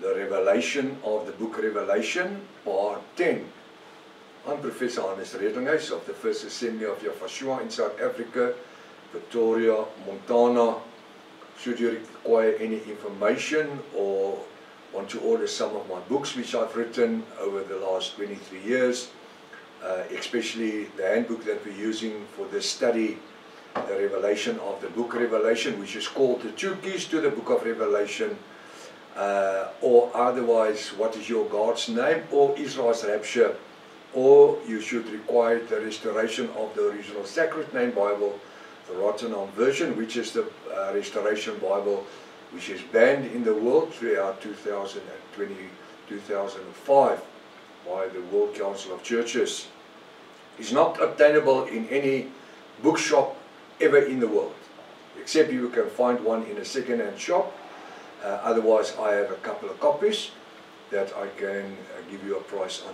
the revelation of the book Revelation, part 10. I'm Professor Hannes Redinghuis of the First Assembly of Yafashua in South Africa, Victoria, Montana. Should you require any information or want to order some of my books which I've written over the last 23 years, uh, especially the handbook that we're using for this study, the revelation of the book Revelation, which is called the two keys to the book of Revelation, uh, or otherwise, what is your God's name, or Israel's rapture, or you should require the restoration of the original Sacred Name Bible, the Rotherham version, which is the uh, Restoration Bible, which is banned in the world throughout 2020, 2005 by the World Council of Churches. It's not obtainable in any bookshop ever in the world, except you can find one in a second-hand shop. Uh, otherwise, I have a couple of copies that I can uh, give you a price on.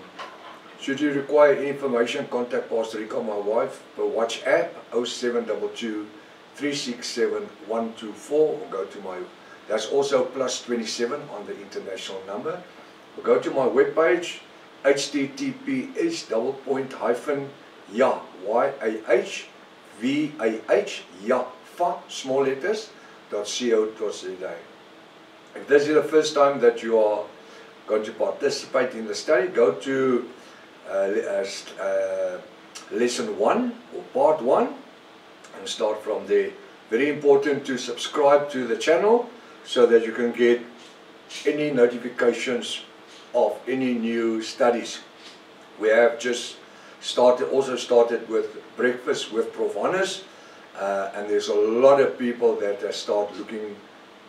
Should you require information, contact Pastor Rico, my wife, per WhatsApp 0722 367 124 or go to my, that's also plus 27 on the international number. Or go to my webpage https double point hyphen ya y-a-h v-a-h ya fa small letters dot co.za. If this is the first time that you are going to participate in the study, go to uh, uh, lesson 1 or part 1 and start from there. Very important to subscribe to the channel so that you can get any notifications of any new studies. We have just started, also started with breakfast with Prof. Hannes, uh, and there's a lot of people that start looking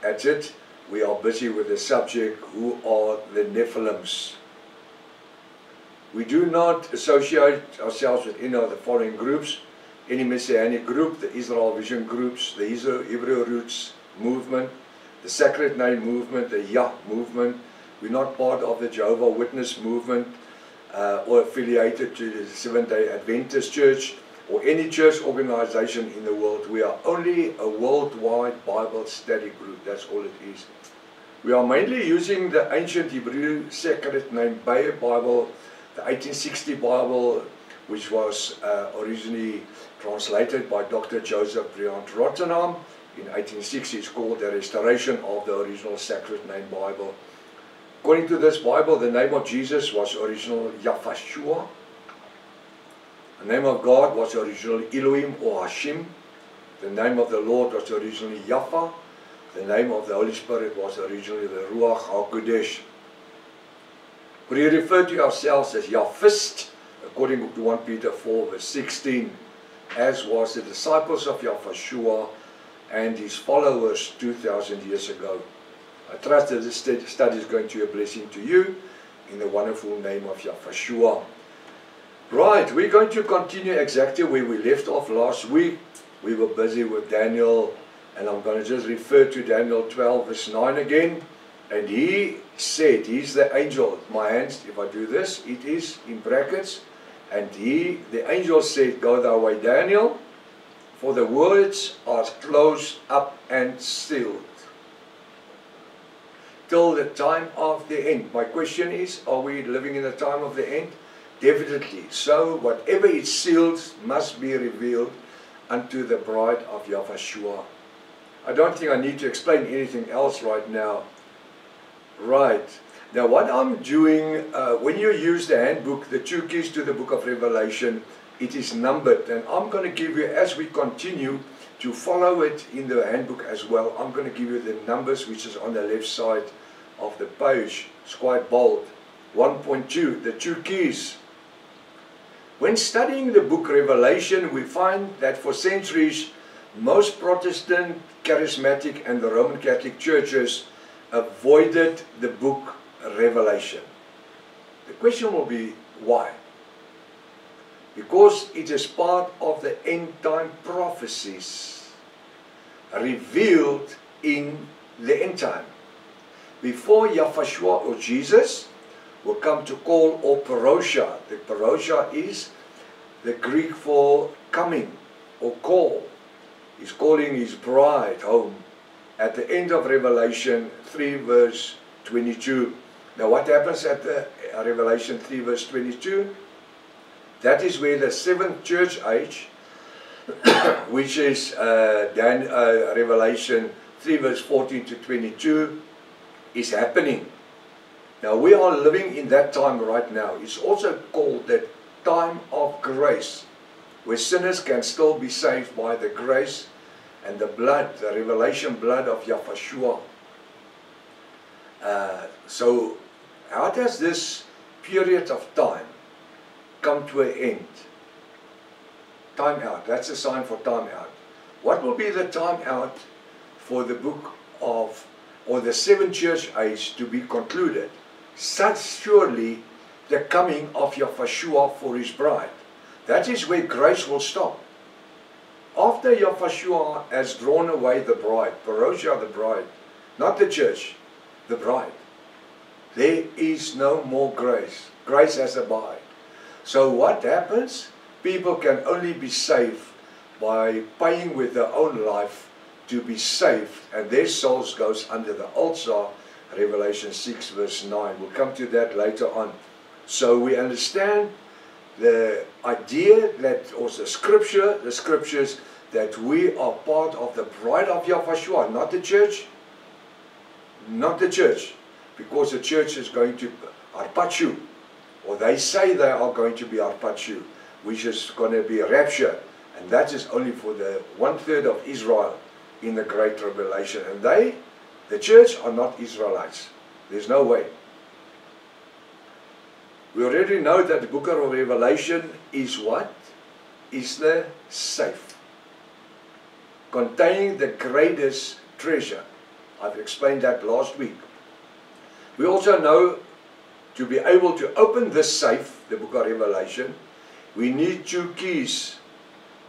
at it. We are busy with the subject, who are the Nephilims? We do not associate ourselves with any of the following groups, any Messianic group, the Israel Vision groups, the Israel Hebrew Roots movement, the Sacred Name movement, the Yah movement. We're not part of the Jehovah Witness movement uh, or affiliated to the Seventh-day Adventist Church or any church organization in the world. We are only a worldwide Bible study group. That's all it is. We are mainly using the ancient Hebrew sacred name Bible, the 1860 Bible, which was uh, originally translated by Dr. Joseph Bryant Rotherham in 1860. It's called the Restoration of the Original Sacred Name Bible. According to this Bible, the name of Jesus was original Yahvashua. The name of God was originally Elohim or HaShem. The name of the Lord was originally Yafa. The name of the Holy Spirit was originally the Ruach HaKodesh. We refer to ourselves as Yahvist, according to 1 Peter 4 verse 16, as was the disciples of Yahvashua and his followers 2,000 years ago. I trust that this study is going to be a blessing to you in the wonderful name of Yahvashua. Right, we're going to continue exactly where we left off last week. We were busy with Daniel, and I'm going to just refer to Daniel 12 verse 9 again. And he said, he's the angel, my hands, if I do this, it is in brackets. And he, the angel said, Go thy way, Daniel, for the words are closed up and sealed. Till the time of the end. My question is, are we living in the time of the end? Definitely. So whatever is sealed must be revealed unto the bride of Yahvashua. I don't think I need to explain anything else right now. Right. Now what I'm doing, uh, when you use the handbook, the two keys to the book of Revelation, it is numbered. And I'm going to give you, as we continue to follow it in the handbook as well, I'm going to give you the numbers which is on the left side of the page. It's quite bold. 1.2, the two keys. When studying the book Revelation, we find that for centuries, most Protestant, Charismatic and the Roman Catholic churches avoided the book Revelation. The question will be why? Because it is part of the end time prophecies revealed in the end time. Before Yahvashua or Jesus will come to call or parousia. The parousia is the Greek for coming or call. He's calling his bride home at the end of Revelation 3 verse 22. Now what happens at the, uh, Revelation 3 verse 22? That is where the seventh church age, which is uh, Dan, uh, Revelation 3 verse 14 to 22, is happening. Now we are living in that time right now. It's also called the time of grace, where sinners can still be saved by the grace and the blood, the revelation blood of Yahshua. Uh, so how does this period of time come to an end? Time out. That's a sign for time out. What will be the time out for the book of, or the seven church age to be concluded? Such surely the coming of Yahushua for his bride. That is where grace will stop. After Yahushua has drawn away the bride, Parousia the bride, not the church, the bride, there is no more grace. Grace has abide. So what happens? People can only be saved by paying with their own life to be saved, and their souls goes under the altar. Revelation 6 verse 9. We'll come to that later on. So we understand the idea that, the scripture, the scriptures, that we are part of the bride of Yahushua, not the church, not the church, because the church is going to harpazo, or they say they are going to be harpazo, which is going to be a rapture, and that is only for the one third of Israel in the Great Tribulation, and they, the church, are not Israelites. There's no way. We already know that the book of Revelation is what? Is the safe. Containing the greatest treasure. I've explained that last week. We also know to be able to open this safe, the book of Revelation, we need two keys.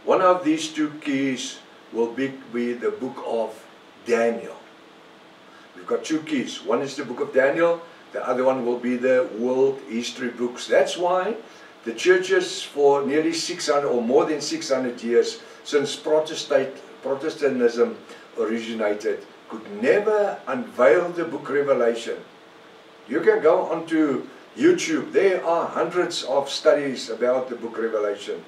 One of these two keys will be, be the book of Daniel. We've got two keys. One is the book of Daniel, the other one will be the world history books. That's why the churches for nearly 600 or more than 600 years since Protestant, Protestantism originated could never unveil the book Revelation you can go onto YouTube. There are hundreds of studies about the book Revelation.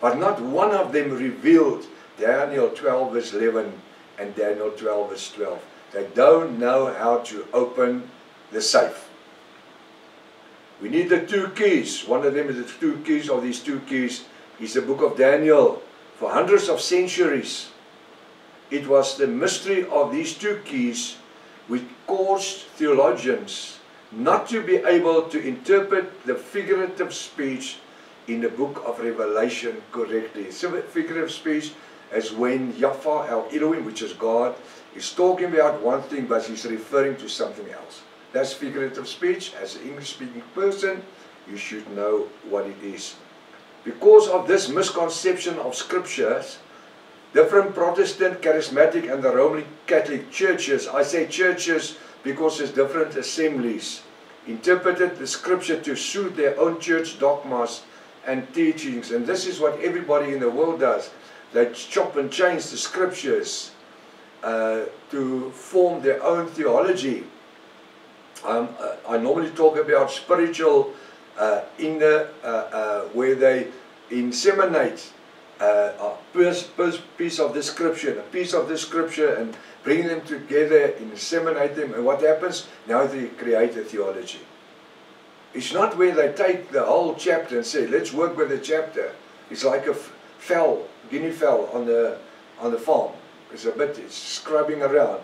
But not one of them revealed Daniel 12 verse 11 and Daniel 12 verse 12. They don't know how to open the safe. We need the two keys. One of them is the two keys of these two keys is the book of Daniel. For hundreds of centuries, it was the mystery of these two keys which caused theologians not to be able to interpret the figurative speech in the book of Revelation correctly. So figurative speech is when Yahweh El Elohim, which is God, is talking about one thing but he's referring to something else. That's figurative speech. As an English-speaking person, you should know what it is. Because of this misconception of scriptures, different Protestant, Charismatic and the Roman Catholic churches, I say churches because there's different assemblies, interpreted the scripture to suit their own church dogmas and teachings. And this is what everybody in the world does. They chop and change the scriptures uh, to form their own theology. Um, uh, I normally talk about spiritual uh, inner, uh, uh, where they inseminate uh, a piece of the scripture, a piece of the scripture, and bring them together, inseminate them, and what happens? Now they create a theology. It's not where they take the whole chapter and say, let's work with the chapter. It's like a fowl, guinea fowl on the, on the farm. It's a bit it's scrubbing around,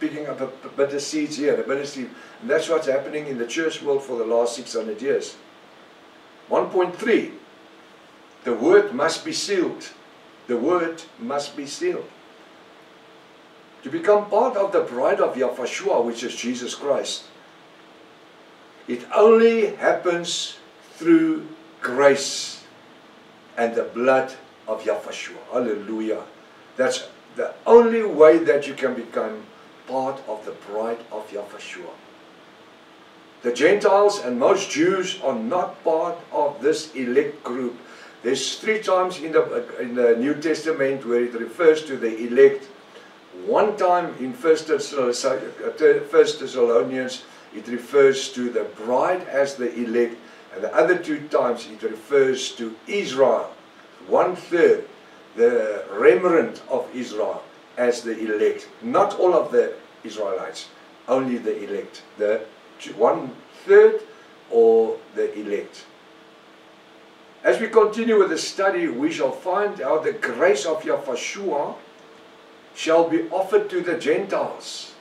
picking up a, seeds here, a bit of seeds. And that's what's happening in the church world for the last 600 years. 1.3, the word must be sealed. The word must be sealed to become part of the bride of Yahushua, which is Jesus Christ. It only happens through grace and the blood of Yahushua. Hallelujah. That's the only way that you can become part of the bride of Yahushua. The Gentiles and most Jews are not part of this elect group. There's three times in the, in the New Testament where it refers to the elect one time in First Thessalonians it refers to the bride as the elect, and the other two times it refers to Israel, one third, the remnant of Israel as the elect. Not all of the Israelites, only the elect. The one third or the elect. As we continue with the study, we shall find how the grace of Yahshua shall be offered to the Gentiles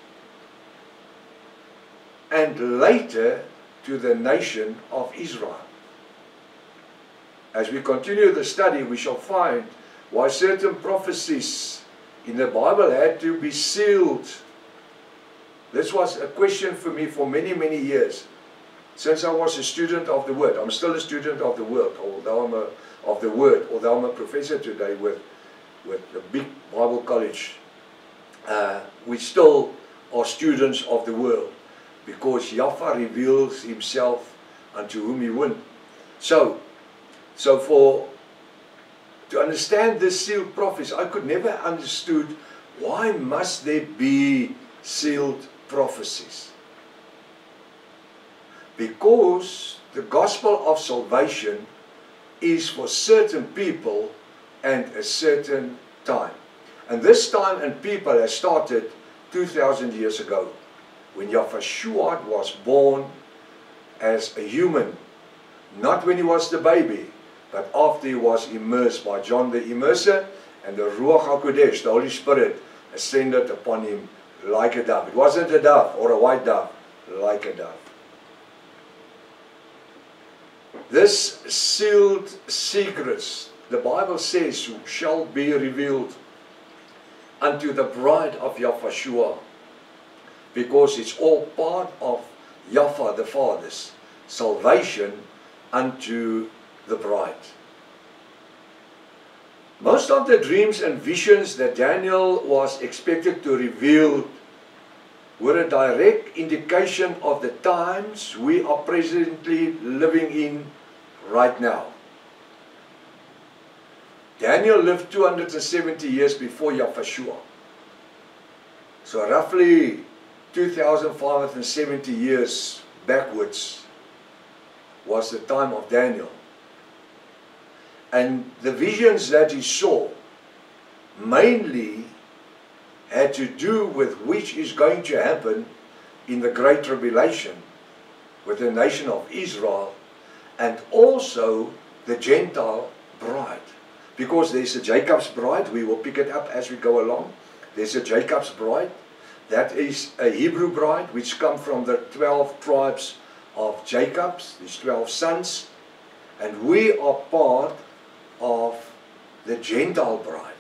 and later to the nation of Israel. As we continue the study, we shall find why certain prophecies in the Bible had to be sealed. This was a question for me for many, many years. Since I was a student of the Word, I'm still a student of the Word, although I'm a, of the Word, although I'm a professor today with, with a big Bible college. Uh, we still are students of the world because Yahweh reveals himself unto whom he will. So, so for to understand this sealed prophecy, I could never understood why must there be sealed prophecies. Because the gospel of salvation is for certain people and a certain time. And this time and people has started 2,000 years ago when Yahshua was born as a human, not when he was the baby, but after he was immersed by John the Immerser and the Ruach HaKodesh, the Holy Spirit, ascended upon him like a dove. It wasn't a dove or a white dove, like a dove. This sealed secrets, the Bible says, shall be revealed unto the bride of Yahshua because it's all part of Yahweh the Father's salvation unto the bride. Most of the dreams and visions that Daniel was expected to reveal were a direct indication of the times we are presently living in right now. Daniel lived 270 years before Yahshua. So roughly 2,570 years backwards was the time of Daniel. And the visions that he saw mainly had to do with which is going to happen in the Great Tribulation with the nation of Israel and also the Gentile bride. Because there's a Jacob's bride, we will pick it up as we go along. There's a Jacob's bride. That is a Hebrew bride which come from the 12 tribes of Jacob's, these 12 sons. And we are part of the Gentile bride.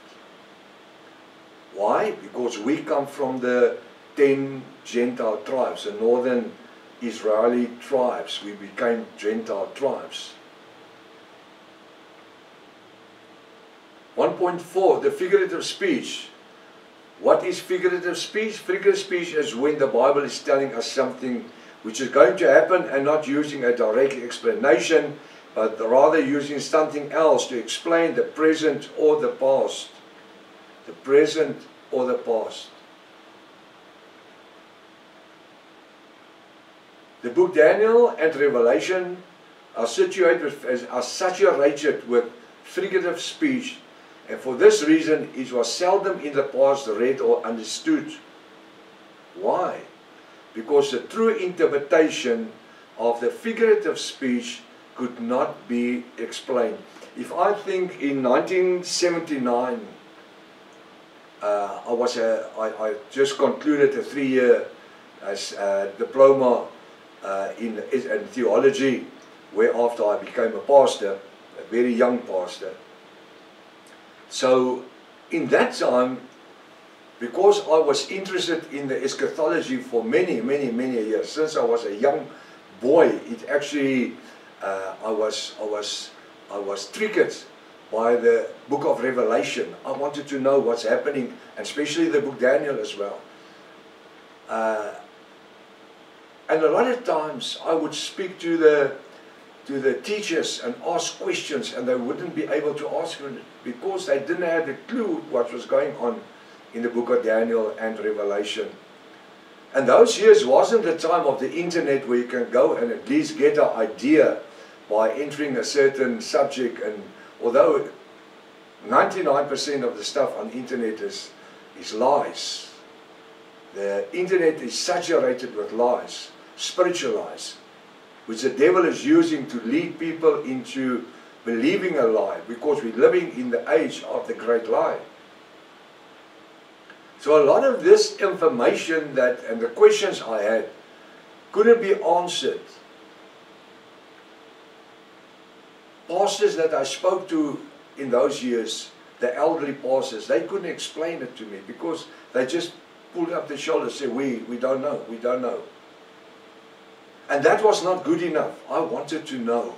Why? Because we come from the 10 Gentile tribes, the northern Israeli tribes. We became Gentile tribes. 1.4, the figurative speech. What is figurative speech? Figurative speech is when the Bible is telling us something which is going to happen and not using a direct explanation, but rather using something else to explain the present or the past the present or the past. The book Daniel and Revelation are situated as are saturated with figurative speech and for this reason it was seldom in the past read or understood. Why? Because the true interpretation of the figurative speech could not be explained. If I think in 1979 uh, I was a, I, I just concluded a three-year uh, diploma uh, in, in theology, whereafter I became a pastor, a very young pastor. So in that time, because I was interested in the eschatology for many, many, many years, since I was a young boy, it actually, uh, I was, I was, I was triggered by the book of Revelation. I wanted to know what's happening, and especially the book Daniel as well. Uh, and a lot of times I would speak to the to the teachers and ask questions, and they wouldn't be able to answer because they didn't have the clue what was going on in the book of Daniel and Revelation. And those years wasn't the time of the internet where you can go and at least get an idea by entering a certain subject. And although 99% of the stuff on the internet is, is lies, the internet is saturated with lies, spiritual lies, which the devil is using to lead people into believing a lie because we're living in the age of the great lie. So a lot of this information that and the questions I had couldn't be answered. Pastors that I spoke to in those years, the elderly pastors, they couldn't explain it to me because they just pulled up their shoulders and said, we, we don't know, we don't know. And that was not good enough. I wanted to know.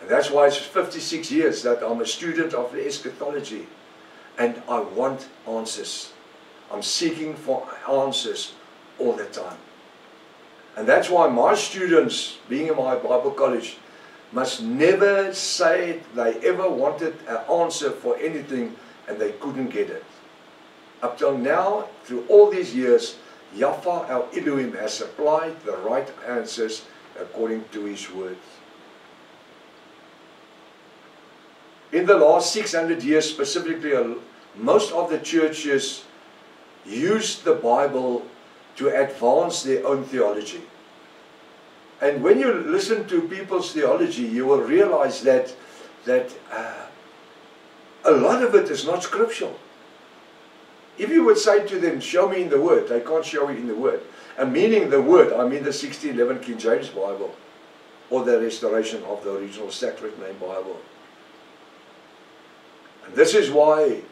And that's why it's 56 years that I'm a student of the eschatology and I want answers. I'm seeking for answers all the time. And that's why my students, being in my Bible college, must never say they ever wanted an answer for anything and they couldn't get it. Up till now, through all these years, Yahweh our Elohim has supplied the right answers according to his words. in the last 600 years specifically, uh, most of the churches used the Bible to advance their own theology. And when you listen to people's theology, you will realize that, that uh, a lot of it is not scriptural. If you would say to them, show me in the Word, they can't show you in the Word. And meaning the Word, I mean the 1611 King James Bible, or the restoration of the original Sacred Name Bible. And this is why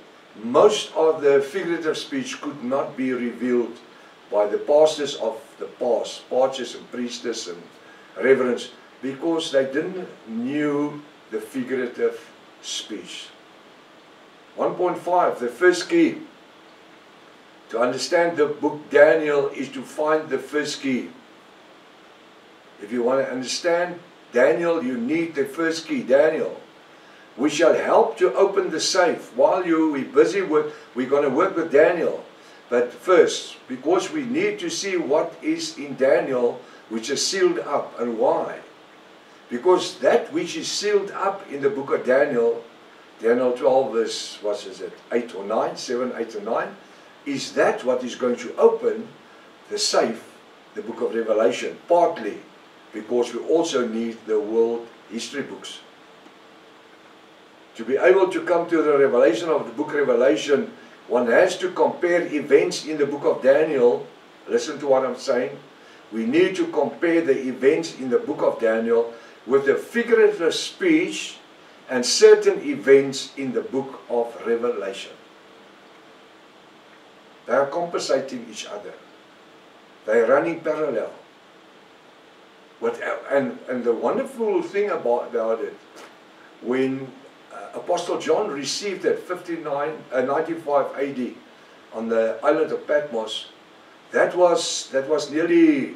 most of the figurative speech could not be revealed by the pastors of the past, pastors and priestess and reverends, because they didn't knew the figurative speech. 1.5, the first key to understand the book Daniel is to find the first key. If you want to understand Daniel, you need the first key, Daniel. We shall help to open the safe. While you we busy with, we're going to work with Daniel. But first, because we need to see what is in Daniel, which is sealed up, and why. Because that which is sealed up in the book of Daniel, Daniel 12 verse, what is it, 8 or 9, 7, 8 or 9, is that what is going to open the safe, the book of Revelation, partly because we also need the world history books to be able to come to the revelation of the book Revelation, one has to compare events in the book of Daniel. Listen to what I'm saying. We need to compare the events in the book of Daniel with the figurative speech and certain events in the book of Revelation. They are compensating each other. They are running parallel. What, and, and the wonderful thing about, about it, when Apostle John received it 59, uh, 95 AD on the island of Patmos. That was, that was nearly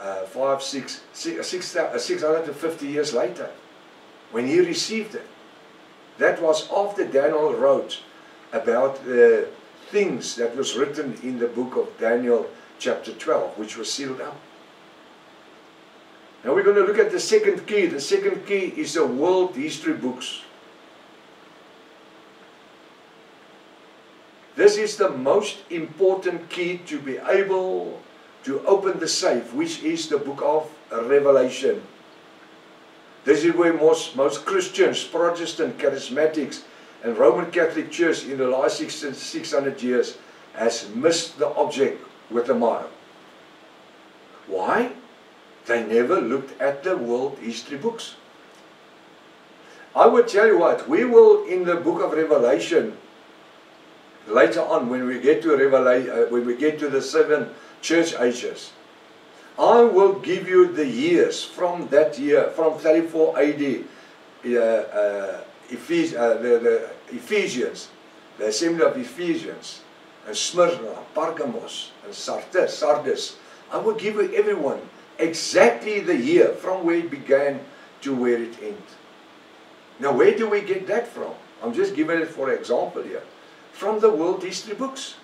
uh, five, six, six, six, uh, 650 years later when he received it. That was after Daniel wrote about the things that was written in the book of Daniel chapter 12, which was sealed up. Now we're going to look at the second key. The second key is the world history books. This is the most important key to be able to open the safe, which is the book of Revelation. This is where most, most Christians, Protestant, Charismatics, and Roman Catholic Church in the last 600 years has missed the object with a mile. Why? They never looked at the world history books. I would tell you what, we will in the book of Revelation later on when we get to Revelation, uh, when we get to the seven church ages, I will give you the years from that year, from 34 AD, uh, uh, Ephes uh, the, the Ephesians, the assembly of Ephesians, and Smyrna, Pergamos, and Sardis, Sardis. I will give you everyone exactly the year from where it began to where it ended. Now, where do we get that from? I'm just giving it for example here from the world history books.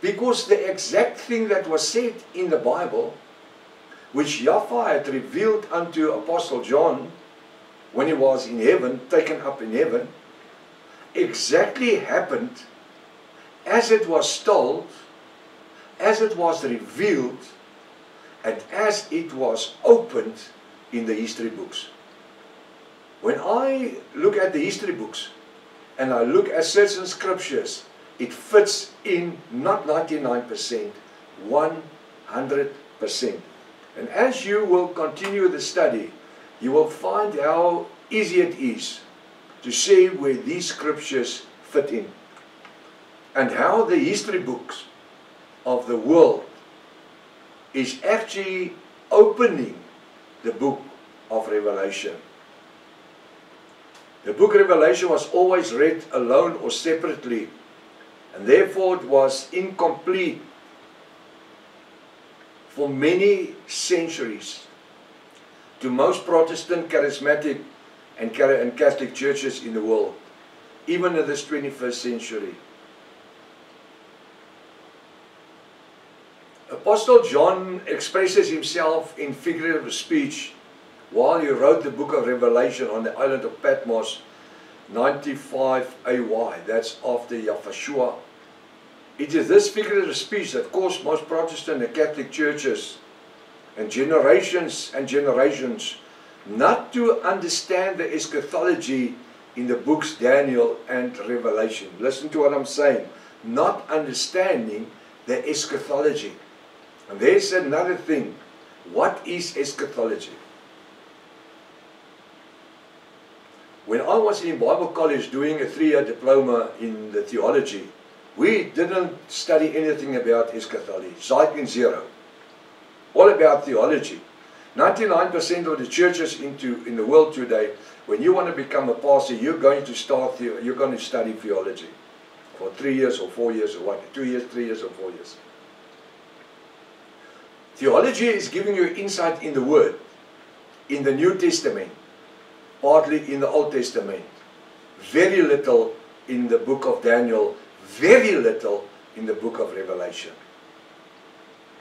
Because the exact thing that was said in the Bible, which Yahweh had revealed unto Apostle John when he was in heaven, taken up in heaven, exactly happened as it was told, as it was revealed, and as it was opened in the history books. When I look at the history books and I look at certain scriptures, it fits in not 99%, 100%. And as you will continue the study, you will find how easy it is to see where these scriptures fit in. And how the history books of the world is actually opening the book of Revelation. The book Revelation was always read alone or separately, and therefore it was incomplete for many centuries to most Protestant, charismatic, and Catholic churches in the world, even in this 21st century. Apostle John expresses himself in figurative speech while he wrote the book of Revelation on the island of Patmos 95 AY. That's after Yahushua. It is this figurative speech that caused most Protestant and Catholic churches and generations and generations not to understand the eschatology in the books Daniel and Revelation. Listen to what I'm saying. Not understanding the eschatology. And there's another thing. What is eschatology? When I was in Bible college doing a three-year diploma in the theology, we didn't study anything about eschatology. Cycling zero. All about theology. 99% of the churches into, in the world today, when you want to become a pastor, you're going to start, you're going to study theology for three years or four years or what, two years, three years or four years. Theology is giving you insight in the Word, in the New Testament, partly in the Old Testament, very little in the book of Daniel, very little in the book of Revelation.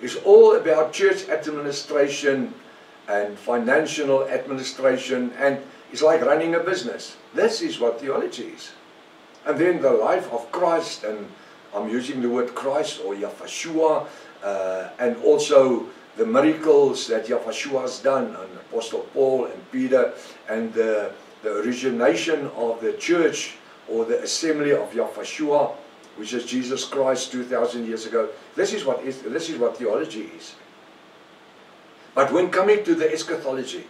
It's all about church administration and financial administration, and it's like running a business. This is what theology is. And then the life of Christ, and I'm using the word Christ or Yahshua, uh, and also the miracles that Yahshua has done, and Apostle Paul and Peter, and the, the origination of the church or the assembly of Yahshua, which is Jesus Christ 2,000 years ago. This is what is this is what theology is. But when coming to the eschatology,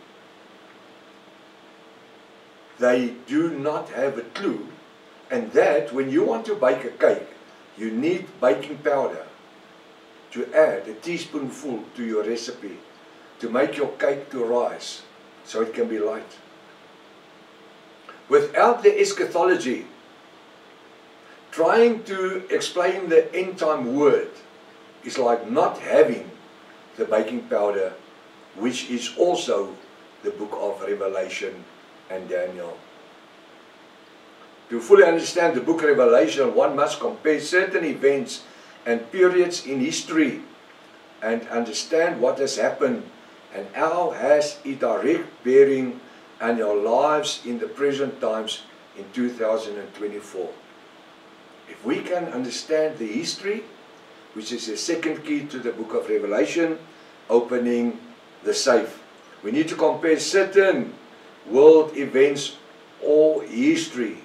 they do not have a clue, and that when you want to bake a cake, you need baking powder to add a teaspoonful to your recipe to make your cake to rise so it can be light. Without the eschatology, trying to explain the end time word is like not having the baking powder, which is also the book of Revelation and Daniel. To fully understand the book of Revelation, one must compare certain events and periods in history and understand what has happened and how has it direct bearing on your lives in the present times in 2024. If we can understand the history, which is the second key to the book of Revelation, opening the safe. We need to compare certain world events or history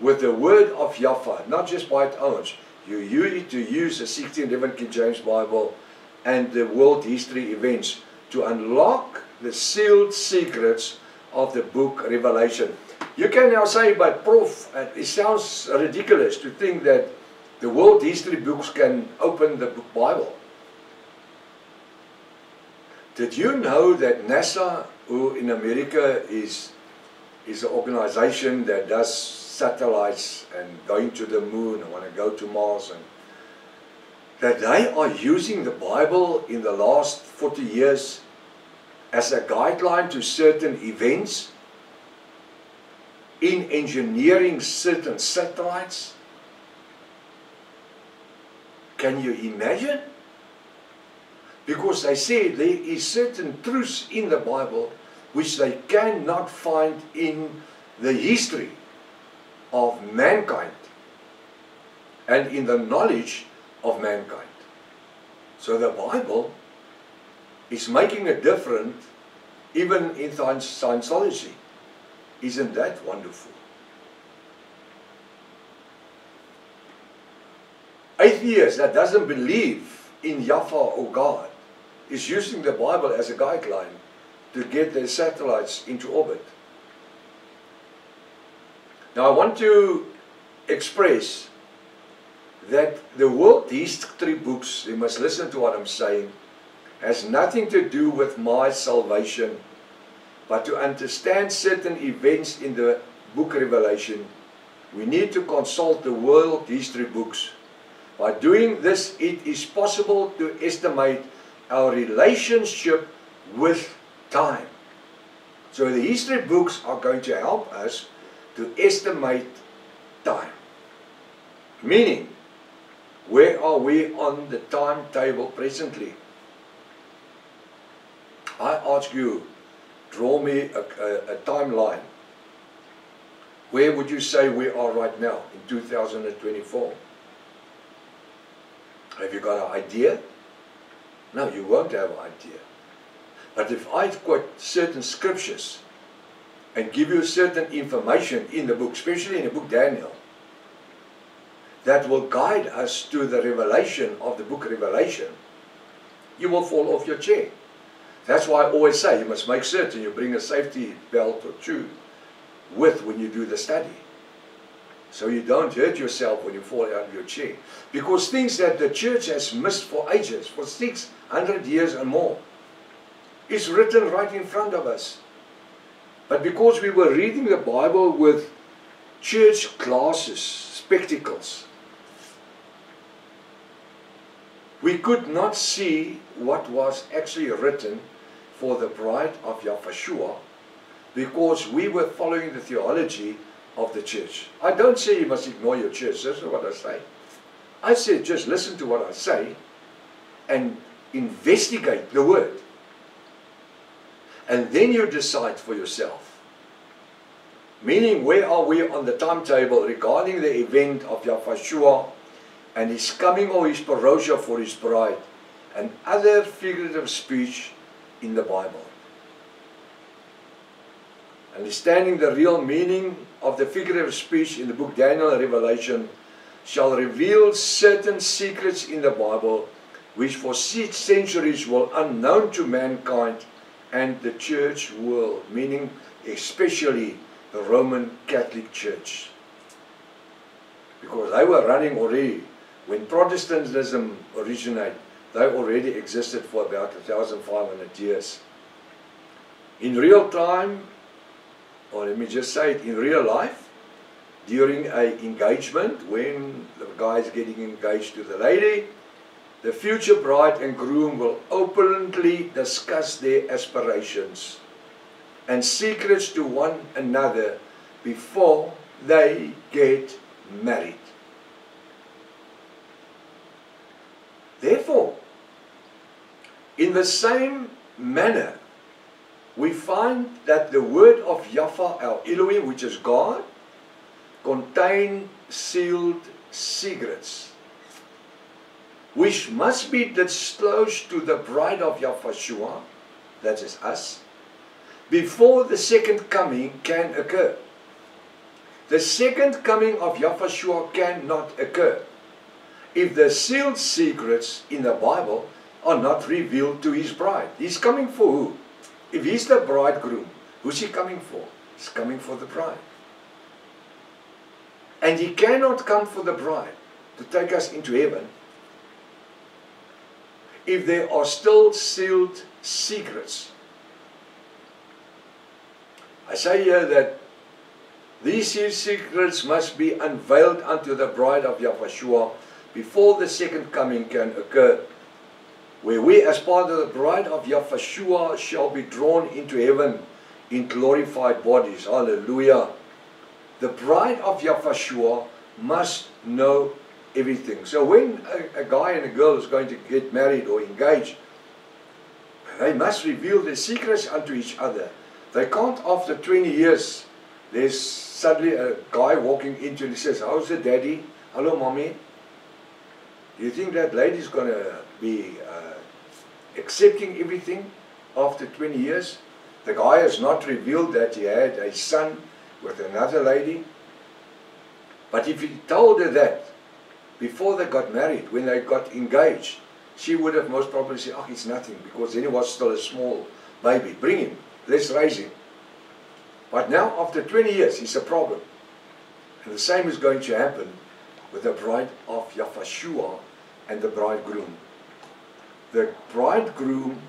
with the word of Yahweh, not just by its own, you need to use the 1611 King James Bible and the world history events to unlock the sealed secrets of the book Revelation. You can now say, but Prof, uh, it sounds ridiculous to think that the world history books can open the Bible. Did you know that NASA, who in America is, is an organization that does satellites and going to the moon and want to go to Mars and that they are using the Bible in the last 40 years as a guideline to certain events in engineering certain satellites. Can you imagine? Because they say there is certain truths in the Bible which they cannot find in the history of mankind and in the knowledge of mankind. So the Bible is making a difference even in Scientology. Isn't that wonderful? Atheist that doesn't believe in Yahweh or God is using the Bible as a guideline to get their satellites into orbit. Now I want to express that the world history books, you must listen to what I'm saying, has nothing to do with my salvation, but to understand certain events in the book Revelation, we need to consult the world history books. By doing this, it is possible to estimate our relationship with time. So the history books are going to help us to estimate time. Meaning, where are we on the timetable presently? I ask you, draw me a, a, a timeline. Where would you say we are right now in 2024? Have you got an idea? No, you won't have an idea. But if I quote certain scriptures and give you certain information in the book, especially in the book Daniel, that will guide us to the revelation of the book Revelation, you will fall off your chair. That's why I always say you must make certain you bring a safety belt or two with when you do the study. So you don't hurt yourself when you fall out of your chair. Because things that the church has missed for ages, for 600 years and more, is written right in front of us. But because we were reading the Bible with church glasses, spectacles, we could not see what was actually written for the bride of Yahshua because we were following the theology of the church. I don't say you must ignore your church, that's not what I say. I said just listen to what I say and investigate the word. And then you decide for yourself. Meaning, where are we on the timetable regarding the event of Yahshua and his coming or his parousia for his bride and other figurative speech in the Bible? Understanding the real meaning of the figurative speech in the book Daniel and Revelation shall reveal certain secrets in the Bible which for six centuries were unknown to mankind and the church world, meaning especially the Roman Catholic Church. Because they were running already, when Protestantism originated, they already existed for about 1,500 years. In real time, or let me just say it, in real life, during a engagement, when the guy is getting engaged to the lady, the future bride and groom will openly discuss their aspirations and secrets to one another before they get married. Therefore, in the same manner, we find that the word of Yahweh El Elohim, which is God, contain sealed secrets which must be disclosed to the bride of Yahshua, that is us, before the second coming can occur. The second coming of Yahshua cannot occur if the sealed secrets in the Bible are not revealed to his bride. He's coming for who? If he's the bridegroom, who's he coming for? He's coming for the bride. And he cannot come for the bride to take us into heaven if there are still sealed secrets. I say here that these sealed secrets must be unveiled unto the bride of Yahshua before the second coming can occur, where we as part of the bride of Yahshua shall be drawn into heaven in glorified bodies. Hallelujah. The bride of Yahshua must know everything. So when a, a guy and a girl is going to get married or engaged, they must reveal their secrets unto each other. They can't, after 20 years, there's suddenly a guy walking into and he says, How's the daddy? Hello, mommy. Do you think that lady's going to be uh, accepting everything after 20 years? The guy has not revealed that he had a son with another lady. But if he told her that before they got married, when they got engaged, she would have most probably said, oh, it's nothing, because then he was still a small baby. Bring him, let's raise him. But now, after 20 years, he's a problem. And the same is going to happen with the bride of Yahvashua and the bridegroom. The bridegroom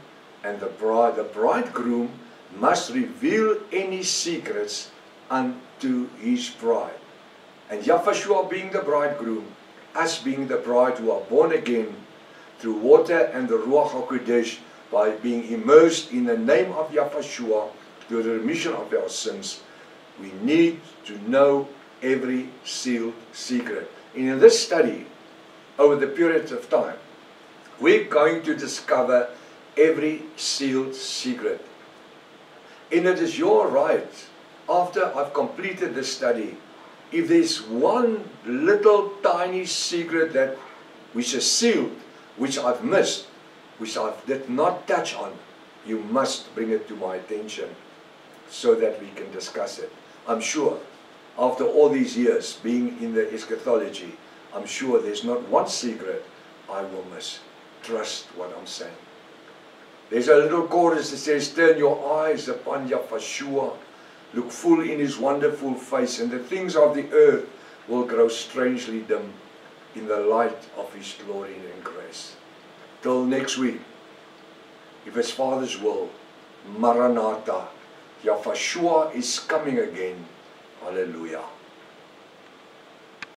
and the bride, the bridegroom must reveal any secrets unto his bride. And Yafashua being the bridegroom, us being the bride who are born again through water and the Ruach HaKodesh by being immersed in the name of Yafashua to the remission of our sins, we need to know every sealed secret. And in this study, over the period of time, we're going to discover every sealed secret. And it is your right, after I've completed this study, if there's one little tiny secret that which is sealed, which I've missed, which I did not touch on, you must bring it to my attention so that we can discuss it. I'm sure, after all these years being in the eschatology, I'm sure there's not one secret I will miss. Trust what I'm saying. There's a little chorus that says, Turn your eyes upon Yahshua, look full in his wonderful face, and the things of the earth will grow strangely dim in the light of his glory and grace. Till next week, if his Father's will, Maranatha, Yahshua is coming again. Hallelujah.